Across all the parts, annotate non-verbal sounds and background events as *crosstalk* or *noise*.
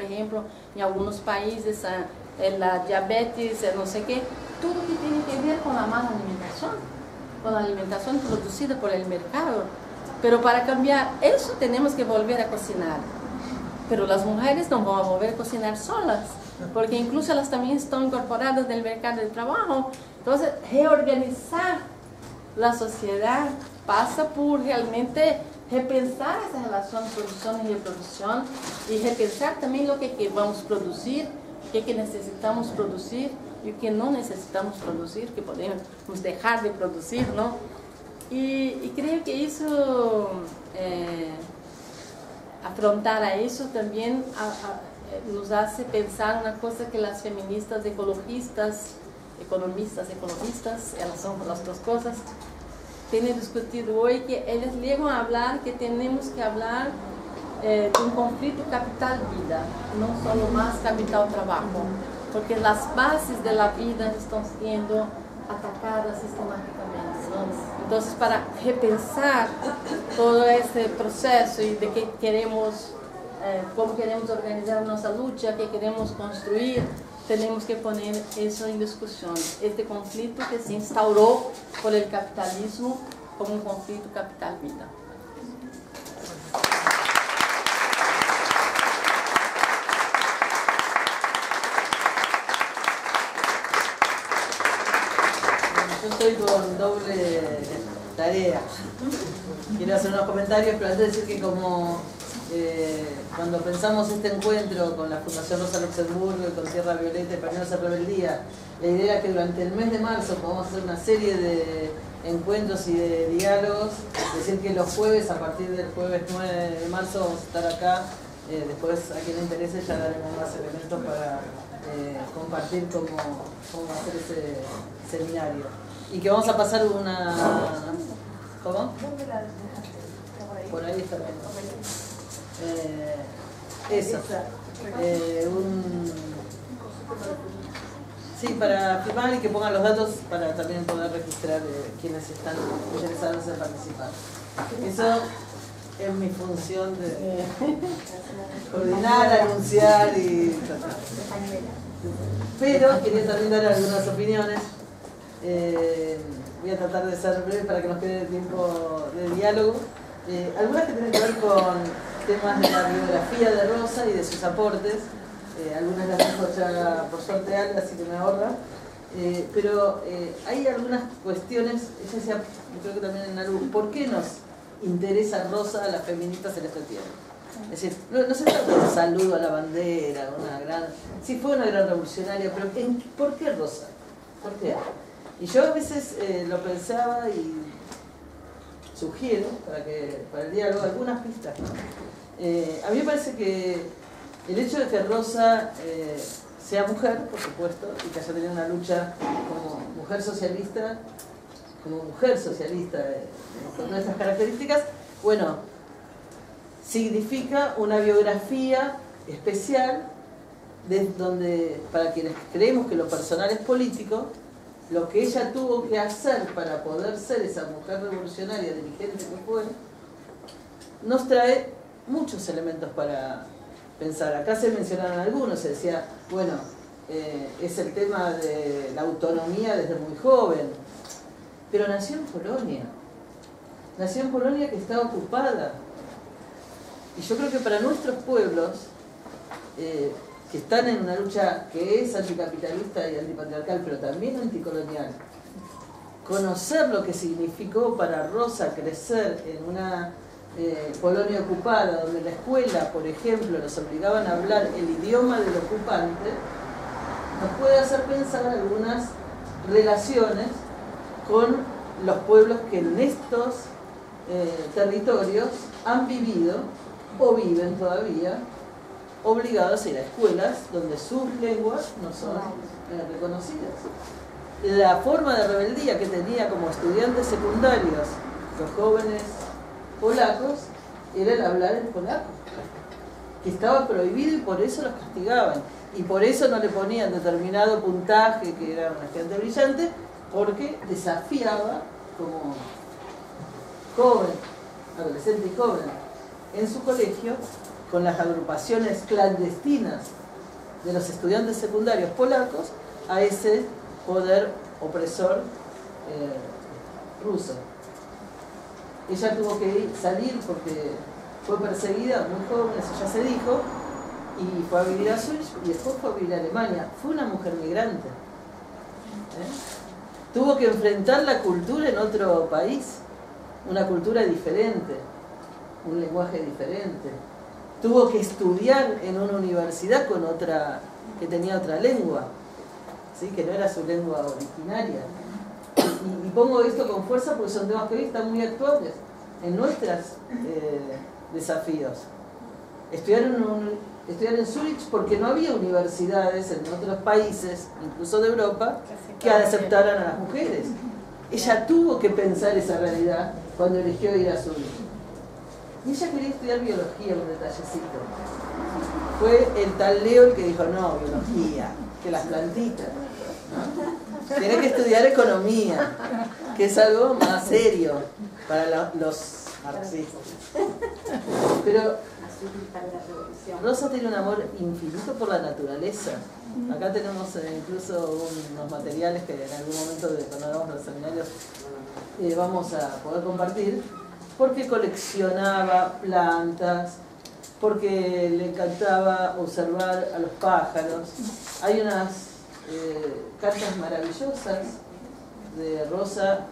por ejemplo, en algunos países, la diabetes, no sé qué, todo que tiene que ver con la mala alimentación, con la alimentación producida por el mercado. Pero para cambiar eso tenemos que volver a cocinar. Pero las mujeres no van a volver a cocinar solas, porque incluso elas también están incorporadas en el mercado de trabajo. Entonces, reorganizar la sociedad pasa por realmente repensar essa relação de produção e reprodução e repensar também o que, vamos produzir, o que, que necessitamos produzir e o que não necessitamos produzir, que podemos deixar de produzir, não? E, e que isso, é, afrontar a isso também a, nos faz pensar na coisa que as feministas ecologistas, economistas ecologistas, elas são as duas coisas, tiene discutido hoy que ellos llegan a hablar que tenemos que hablar eh, de un conflicto capital-vida, no solo más capital-trabajo, porque las bases de la vida están siendo atacadas sistemáticamente. Entonces, para repensar todo este proceso y de qué queremos, eh, cómo queremos organizar nuestra lucha, qué queremos construir, tenemos que poner eso en discusión. Este conflicto que se instauró por el capitalismo como un conflicto capital-vida. Yo estoy con doble tarea. Quiero hacer unos comentarios, pero antes de decir que como eh, cuando pensamos este encuentro con la Fundación Rosa Luxemburgo y con Tierra Violeta y Pañuelos de Rebeldía, la idea era que durante el mes de marzo podamos hacer una serie de encuentros y de diálogos, decir que los jueves, a partir del jueves 9 de marzo, vamos a estar acá, eh, después a quien le interese ya daremos más elementos para eh, compartir cómo, cómo hacer ese seminario. Y que vamos a pasar una... ¿Cómo? Por ahí está eh, eso. Eh, un, sí, para firmar y que pongan los datos para también poder registrar eh, quienes están interesados en participar. Eso es mi función de *laughs* coordinar, anunciar y Pero quería también dar algunas opiniones. voy a tratar de ser breve para que nos quede tiempo de diálogo. algunas que tienen que ver con temas de la biografía de Rosa y de sus aportes. Eh, algunas las dijo ya por suerte Alba, así que me ahorra. Eh, pero eh, hay algunas cuestiones, decía, yo creo que también en algo, ¿por qué nos interesa Rosa a las feministas en este tiempo? Es decir, no, se trata de un saludo a la bandera, una gran... Sí fue una gran revolucionaria, pero ¿por qué Rosa? ¿Por qué? Y yo a veces lo pensaba y sugiero para, que, para el diálogo algunas pistas. Eh, a mí me parece que el hecho de que Rosa eh, sea mujer, por supuesto, y que haya tenido una lucha como mujer socialista, como mujer socialista eh, con nuestras características, bueno, significa una biografía especial de donde, para quienes creemos que lo personal es político, lo que ella tuvo que hacer para poder ser esa mujer revolucionaria, dirigente que fue, nos trae muchos elementos para pensar. Acá se mencionaron algunos, se decía, bueno, eh, es el tema de la autonomía desde muy joven, pero nació en Polonia, nació en Polonia que está ocupada. Y yo creo que para nuestros pueblos, eh, que están en una lucha que es anticapitalista y antipatriarcal, pero también anticolonial, conocer lo que significó para Rosa crecer en una eh, Polonia ocupada, donde la escuela, por ejemplo, nos obligaban a hablar el idioma del ocupante, nos puede hacer pensar algunas relaciones con los pueblos que en estos eh, territorios han vivido o viven todavía obligados a ir a escuelas donde sus lenguas no son eh, reconocidas. La forma de rebeldía que tenía como estudiantes secundarios los jóvenes polacos era el hablar en polaco, que estaba prohibido y por eso los castigaban. Y por eso no le ponían determinado puntaje, que era una gente brillante, porque desafiaba como joven, adolescente y joven, en su colegio, con las agrupaciones clandestinas de los estudiantes secundarios polacos a ese poder opresor eh, ruso. Ella tuvo que salir porque fue perseguida muy joven, eso ya se dijo, y fue a vivir a Zurich y después fue a vivir a Alemania. Fue una mujer migrante. ¿eh? Tuvo que enfrentar la cultura en otro país, una cultura diferente, un lenguaje diferente. Tuvo que estudiar en una universidad con otra, que tenía otra lengua, ¿sí? que no era su lengua originaria. Y, pongo esto con fuerza porque son temas que hoy están muy actuales en nuestros eh, desafíos. Estudiar en, un, estudiar en Zurich porque no había universidades en otros países, incluso de Europa, que aceptaran a las mujeres. Ella tuvo que pensar esa realidad cuando eligió ir a Zurich. Y ella quería estudiar biología, un detallecito. Fue el tal Leo el que dijo, no, biología, que las plantitas. Tiene que estudiar economía, que es algo más serio para los marxistas. Pero Rosa tiene un amor infinito por la naturaleza. Acá tenemos eh, incluso unos materiales que en algún momento cuando hagamos los seminarios eh, vamos a poder compartir, porque coleccionaba plantas, porque le encantaba observar a los pájaros. Hay unas eh, cartas maravillosas de Rosa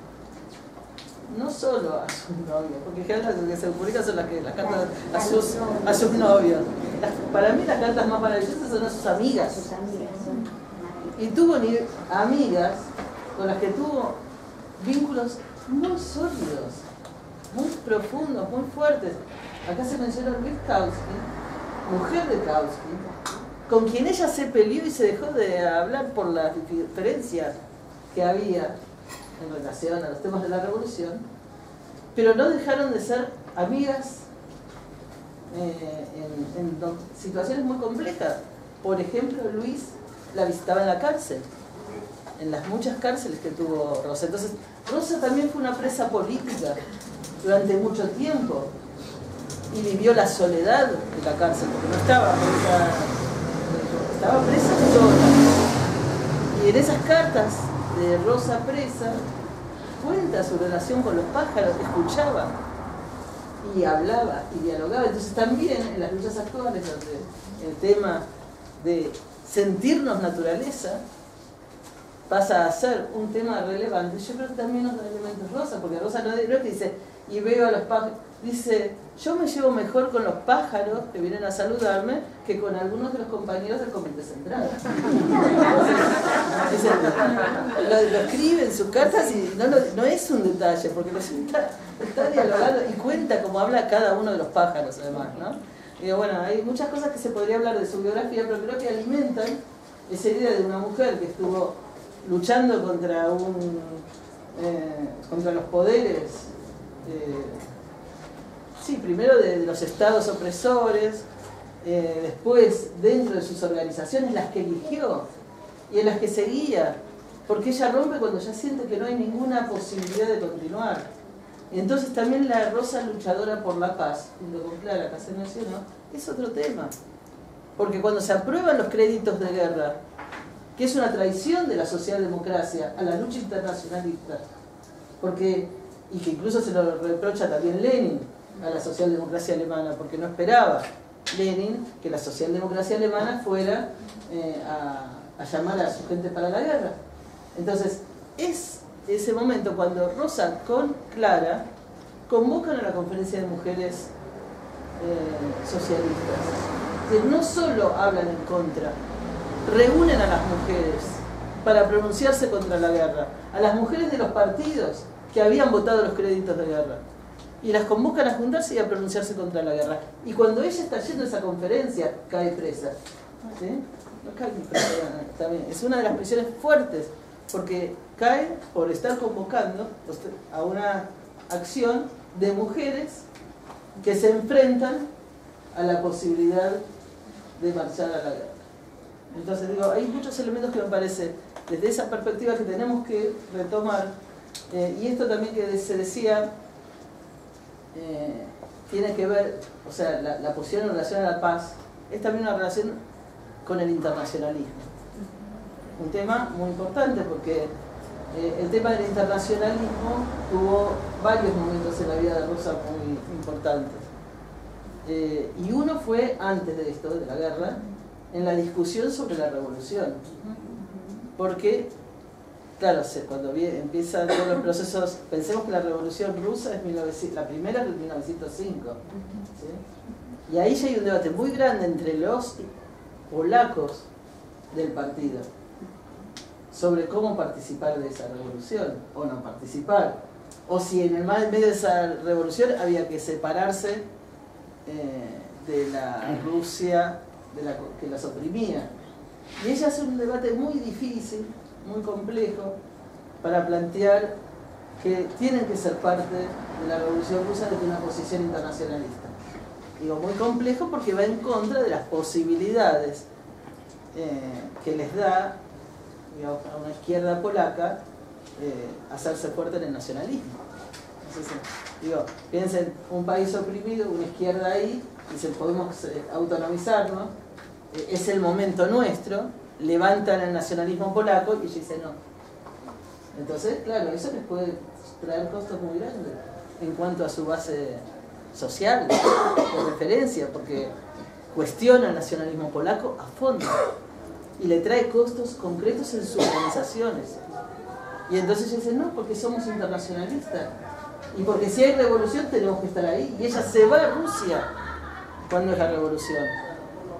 no solo a sus novios, porque las que se publican son las, que, las cartas a sus, a sus novios. para mí las cartas más maravillosas son a sus amigas. Y tuvo amigas con las que tuvo vínculos muy sólidos, muy profundos, muy fuertes. Acá se menciona Luis Kautsky, mujer de Kautsky, con quien ella se peleó y se dejó de hablar por las diferencias que había en relación a los temas de la revolución, pero no dejaron de ser amigas eh, en, situaciones muy complejas. Por ejemplo, Luis la visitaba en la cárcel, en las muchas cárceles que tuvo Rosa. Entonces, Rosa también fue una presa política durante mucho tiempo y vivió la soledad de la cárcel, porque no estaba presa, estaba presa sola. Y en esas cartas de Rosa Presa cuenta su relación con los pájaros, escuchaba y hablaba y dialogaba. Entonces también en las luchas actuales, donde el tema de sentirnos naturaleza pasa a ser un tema relevante, yo creo que también los elementos Rosa, porque Rosa no, es que dice, y veo a los pájaros, dice, yo me llevo mejor con los pájaros que vienen a saludarme que con algunos de los compañeros del Comité Central. *laughs* lo, escribe en sus cartas y no, es un detalle, porque está, está, dialogando y cuenta cómo habla cada uno de los pájaros, además. ¿no? Y bueno, hay muchas cosas que se podría hablar de su biografía, pero creo que alimentan esa idea de una mujer que estuvo luchando contra, un, eh, contra los poderes. Eh, sí, primero de, los estados opresores, eh, después dentro de sus organizaciones, las que eligió y en las que seguía, porque ella rompe cuando ya siente que no hay ninguna posibilidad de continuar. Entonces también la rosa luchadora por la paz, junto con Clara, se mencionó, es otro tema. Porque cuando se aprueban los créditos de guerra, que es una traición de la socialdemocracia a la lucha internacionalista, porque, y que incluso se lo reprocha también Lenin, a la socialdemocracia alemana, porque no esperaba Lenin que la socialdemocracia alemana fuera eh, a, llamar a su gente para la guerra. Entonces, es ese momento cuando Rosa con Clara convocan a la conferencia de mujeres eh, socialistas, que no solo hablan en contra, reúnen a las mujeres para pronunciarse contra la guerra, a las mujeres de los partidos que habían votado los créditos de guerra y las convocan a juntarse y a pronunciarse contra la guerra. Y cuando ella está yendo a esa conferencia, cae presa. No cae presa también. Es una de las presiones fuertes, porque cae por estar convocando a una acción de mujeres que se enfrentan a la posibilidad de marchar a la guerra. Entonces digo, hay muchos elementos que me parece, desde esa perspectiva que tenemos que retomar, eh, y esto también que se decía eh, tiene que ver, o sea, la, la posición en relación a la paz es también una relación con el internacionalismo. Un tema muy importante porque eh, el tema del internacionalismo tuvo varios momentos en la vida de Rosa muy importantes. Y uno fue antes de esto, de la guerra, en la discusión sobre la revolución. Porque, claro, cuando empiezan todos los procesos, pensemos que la revolución rusa es la primera de 1905. Y ahí ya hay un debate muy grande entre los polacos del partido sobre cómo participar de esa revolución o no participar. O si en el medio de esa revolución había que separarse eh, de la Rusia de la, que las oprimía. Y ella hace un debate muy difícil, muy complejo, para plantear que tienen que ser parte de la revolución rusa desde una posición internacionalista. Digo, muy complejo porque va en contra de las posibilidades eh, que les da a una izquierda polaca eh, hacerse fuerte en el nacionalismo. digo, piensen, un país oprimido, una izquierda ahí, dicen, podemos eh, autonomizarnos, es el momento nuestro, levantan el nacionalismo polaco y ella dice no. Entonces, claro, eso les puede traer costos muy grandes en cuanto a su base social, de referencia, porque cuestiona el nacionalismo polaco a fondo y le trae costos concretos en sus organizaciones. Y entonces ella dice, no, porque somos internacionalistas. Y porque si hay revolución tenemos que estar ahí. Y ella se va a Rusia cuando es la revolución.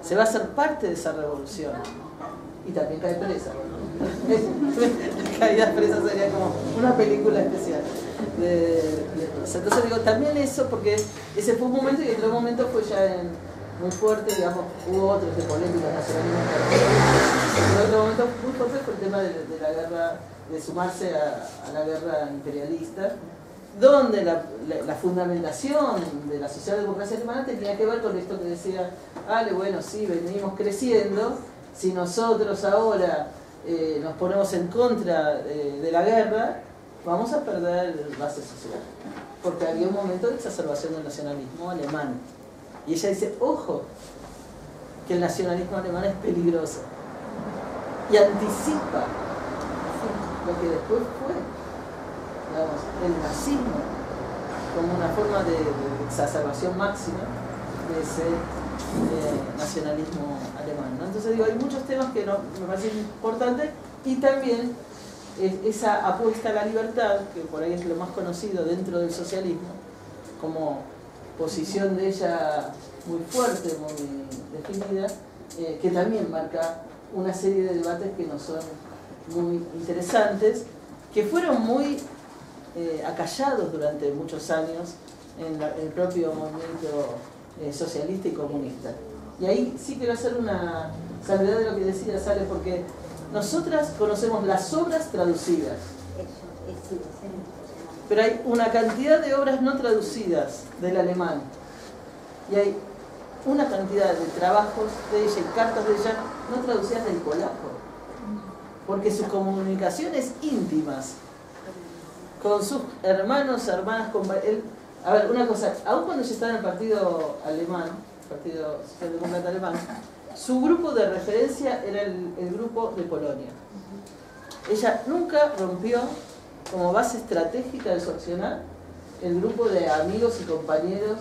Se va a ser parte de esa revolución. Y también cae presa. la *laughs* caída presa sería como una película especial. Entonces digo, también eso, porque ese fue un momento y otro momento fue ya muy fuerte, digamos, hubo otros de polémica nacionalismo, pero otro momento muy fuerte fue el tema de, la guerra, de sumarse a, la guerra imperialista, donde la, fundamentación de la socialdemocracia alemana tenía que ver con esto que decía Ale, bueno, sí, venimos creciendo, si nosotros ahora eh, nos ponemos en contra de la guerra, vamos a perder base social. Porque había un momento de exacerbación del nacionalismo alemán. Y ella dice, ojo, que el nacionalismo alemán es peligroso. Y anticipa lo que después fue, digamos, el nazismo, como una forma de, exacerbación máxima de ese eh, nacionalismo alemán. Entonces digo, hay muchos temas que me parecen importantes y también esa apuesta a la libertad, que por ahí es lo más conocido dentro del socialismo, como posición de ella muy fuerte, muy definida, eh, que también marca una serie de debates que nos son muy interesantes, que fueron muy eh, acallados durante muchos años en, el propio movimiento eh, socialista y comunista. Y ahí sí quiero hacer una salvedad de lo que decía Sale, porque nosotras conocemos las obras traducidas, pero hay una cantidad de obras no traducidas del alemán. Y hay una cantidad de trabajos de ella y cartas de ella no traducidas del polaco, porque sus comunicaciones íntimas con sus hermanos, hermanas, con él, a ver, una cosa, aún cuando ella estaba en el partido alemán, Partido Socialdemócrata Alemán, su grupo de referencia era el, grupo de Polonia. Ella nunca rompió como base estratégica de su accionar el grupo de amigos y compañeros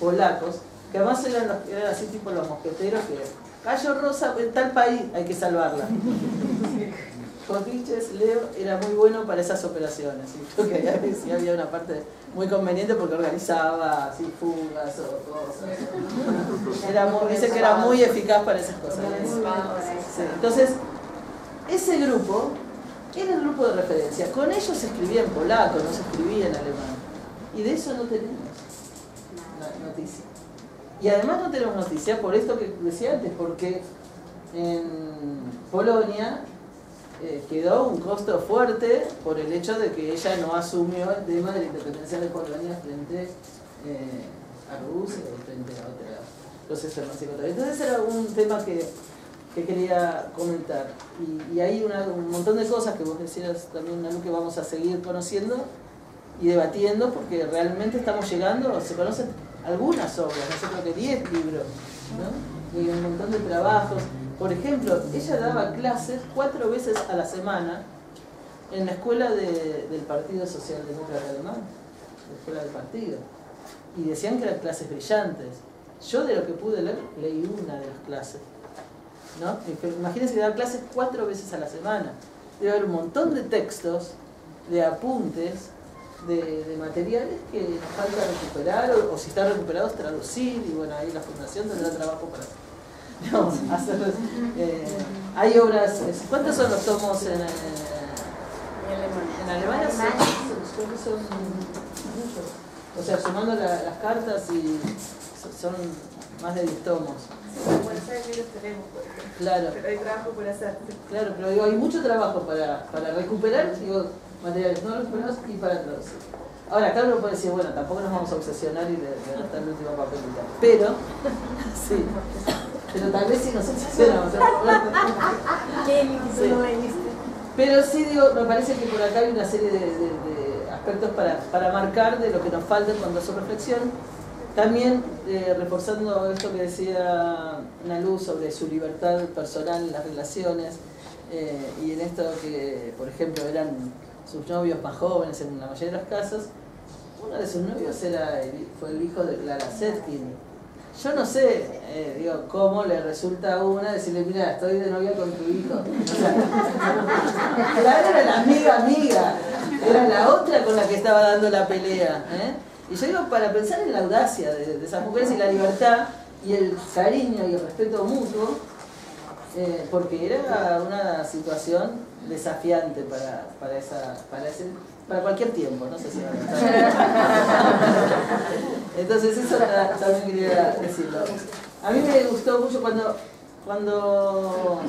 polacos, que además eran, así tipo los mosqueteros que Cayo Rosa en tal país hay que salvarla. Cotiches, Leo era muy bueno para esas operaciones. Porque sí había una parte muy conveniente porque organizaba así fugas o cosas. Era dice que era muy eficaz para esas cosas. Entonces, ese grupo era el grupo de referencia. Con ellos se escribía en polaco, no se escribía en alemán. Y de eso no tenemos noticia. Y además no tenemos noticia por esto que decía antes, porque en Polonia eh, quedó un costo fuerte por el hecho de que ella no asumió el tema de la independencia de Polonia frente eh, a Rusia o frente a otros procesos Entonces era un tema que, quería comentar. Y, hay un montón de cosas que vos decías también, algo que vamos a seguir conociendo y debatiendo porque realmente estamos llegando, se conocen algunas obras, no sé, creo que 10 libros, ¿no? y un montón de trabajos. Por ejemplo, ella daba clases cuatro veces a la semana en la escuela del Partido Socialdemócrata Alemán, la escuela del partido. Y decían que eran clases brillantes. Yo de lo que pude leer, leí una de las clases. ¿no? Imagínense que daba clases cuatro veces a la semana. Debe haber un montón de textos, de apuntes, de, materiales que nos falta recuperar, o, si están recuperados, traducir, y bueno, ahí la Fundación tendrá trabajo para hacer. *laughs* Eh, hay obras, ¿cuántos son los tomos en, en Alemania? Son, son muchos. O sea, sumando las cartas y son más de 10 tomos. Que Claro. Pero hay trabajo por hacer. Claro, pero digo, hay mucho trabajo para, para recuperar digo, materiales no recuperados y para traducir. Ahora, claro, uno puede decir, bueno, tampoco nos vamos a obsesionar y de, de el último papelito. Pero, *laughs* sí. Pero tal vez sí nos obsesionamos. *laughs* sí. Pero sí, digo, me parece que por acá hay una serie de, de, aspectos para, para marcar de lo que nos falta cuando hace reflexión. También eh, reforzando esto que decía Nalu sobre su libertad personal en las relaciones eh, y en esto que, por ejemplo, eran sus novios más jóvenes en la mayoría de los casos, uno de sus novios era fue el hijo de Clara Zetkin. Yo no sé, eh, digo, cómo le resulta a una decirle, mira, estoy de novia con tu hijo. Clara *laughs* era la amiga amiga, era la otra con la que estaba dando la pelea. ¿eh? Y yo digo, para pensar en la audacia de, esas mujeres y la libertad y el cariño y el respeto mutuo, eh, porque era una situación desafiante para, para, esa, para, ese, para cualquier tiempo, no sé si Entonces eso también quería decirlo. A mí me gustó mucho cuando, cuando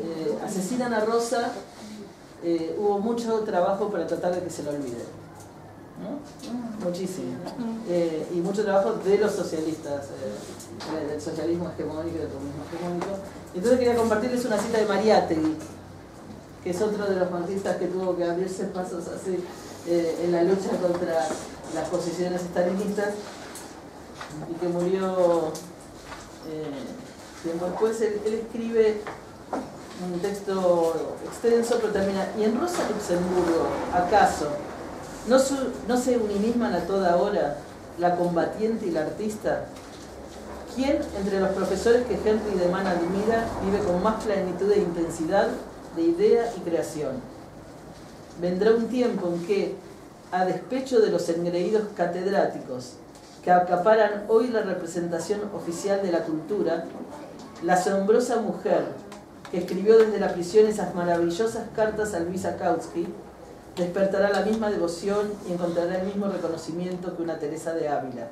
eh, asesinan a Rosa, eh, hubo mucho trabajo para tratar de que se lo olvide. Muchísimo. Eh, y mucho trabajo de los socialistas, del socialismo hegemónico y del comunismo hegemónico. Entonces quería compartirles una cita de Mariátegui, que es otro de los marxistas que tuvo que abrirse pasos así en la lucha contra las posiciones estalinistas y que murió tiempo después. Él, escribe un texto extenso, pero termina, y en Rosa Luxemburgo, ¿acaso no, no se unimisman a toda hora la combatiente y la artista? ¿Quién entre los profesores que Henry de Man admira vive con más plenitud e intensidad de idea y creación? Vendrá un tiempo en que, a despecho de los engreídos catedráticos que acaparan hoy la representación oficial de la cultura, la asombrosa mujer que escribió desde la prisión esas maravillosas cartas a Luisa Kautsky, despertará la misma devoción y encontrará el mismo reconocimiento que una Teresa de Ávila.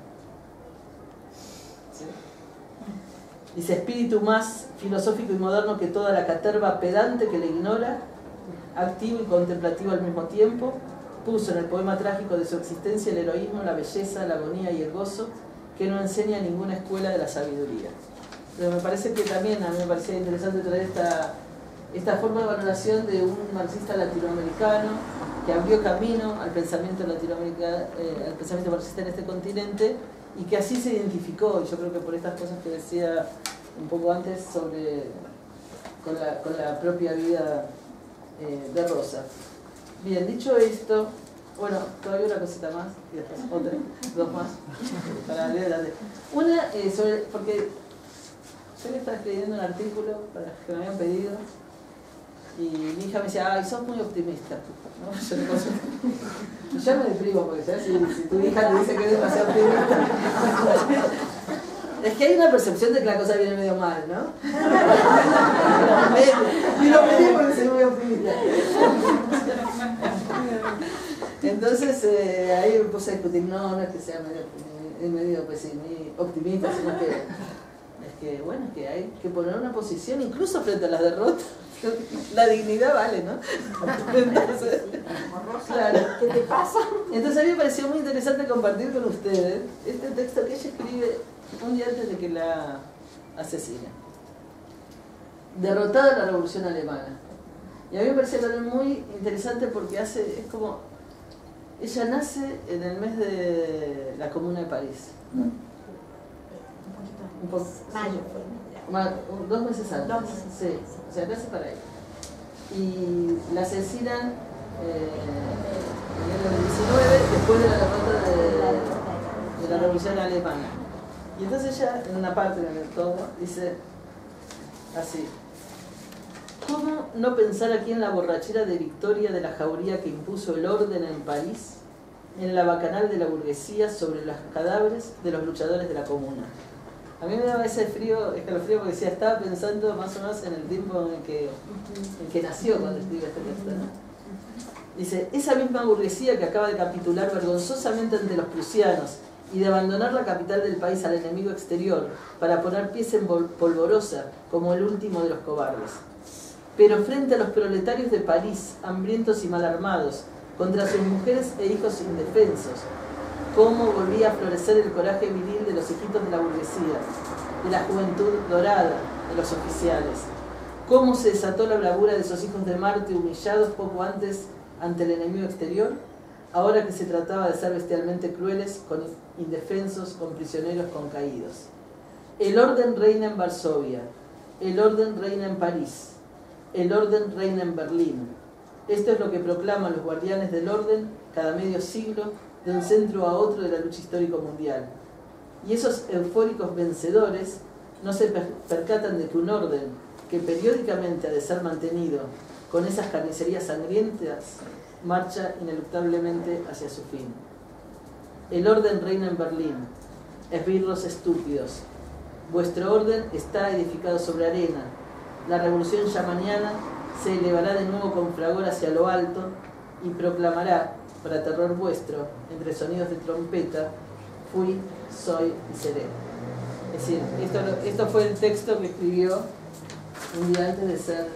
Dice, espíritu más filosófico y moderno que toda la caterva pedante que le ignora, activo y contemplativo al mismo tiempo, puso en el poema trágico de su existencia el heroísmo, la belleza, la agonía y el gozo que no enseña ninguna escuela de la sabiduría. Pero me parece que también a mí me parecía interesante traer esta, esta forma de valoración de un marxista latinoamericano que abrió camino al pensamiento latinoamericano, eh, al pensamiento marxista en este continente y que así se identificó, y yo creo que por estas cosas que decía un poco antes sobre con la, con la propia vida eh, de Rosa. Bien, dicho esto, bueno, todavía una cosita más y después otra, dos más, para leer Una, eh, sobre, porque yo le estaba escribiendo un artículo para que me habían pedido y mi hija me decía, ay, sos muy optimista. *laughs* ¿no? Yo, le yo me deprimo porque. Si, tu hija te dice que es demasiado optimista. *laughs* es que hay una percepción de que la cosa viene medio mal, ¿no? *laughs* y lo pedí porque soy muy optimista. Entonces eh, ahí me puse a discutir, no, no es que sea medio, medio optimista, sino que que, bueno, que hay que poner una posición incluso frente a las derrotas. *laughs* La dignidad vale, ¿no? *laughs* Entonces, claro. ¿Qué te pasa? Entonces a mí me pareció muy interesante compartir con ustedes este texto que ella escribe un día antes de que la asesine. Derrotada la revolución alemana. Y a mí me parece también muy interesante porque hace, es como Ella nace en el mes de la Comuna de París. ¿no? Un poco. Mayo Ma- un- dos meses antes. Dos meses. Sí, o sea, nace para ahí. Y la asesinan eh, en el 19, después de la derrota de, de la Revolución Alemana. Y entonces ella, en una parte en el todo, dice así. ¿Cómo no pensar aquí en la borrachera de victoria de la jauría que impuso el orden en París, en la bacanal de la burguesía sobre los cadáveres de los luchadores de la comuna? A mí me daba ese frío, escalofrío, porque decía, estaba pensando más o menos en el tiempo en el que, en que nació cuando escribe este texto. Dice, esa misma burguesía que acaba de capitular vergonzosamente ante los prusianos y de abandonar la capital del país al enemigo exterior para poner pies en polvorosa como el último de los cobardes. Pero frente a los proletarios de París, hambrientos y mal armados, contra sus mujeres e hijos indefensos, cómo volvía a florecer el coraje viril de los hijitos de la burguesía, de la juventud dorada de los oficiales, cómo se desató la bravura de esos hijos de Marte humillados poco antes ante el enemigo exterior, ahora que se trataba de ser bestialmente crueles con indefensos, con prisioneros, con caídos. El orden reina en Varsovia, el orden reina en París, el orden reina en Berlín. Esto es lo que proclaman los guardianes del orden cada medio siglo de un centro a otro de la lucha histórica mundial. Y esos eufóricos vencedores no se per- percatan de que un orden que periódicamente ha de ser mantenido con esas carnicerías sangrientas marcha ineluctablemente hacia su fin. El orden reina en Berlín, esbirros estúpidos. Vuestro orden está edificado sobre arena. La revolución ya se elevará de nuevo con fragor hacia lo alto y proclamará, para terror vuestro, entre sonidos de trompeta, fui, soy y seré. Es decir, esto, esto fue el texto que escribió un día antes de ser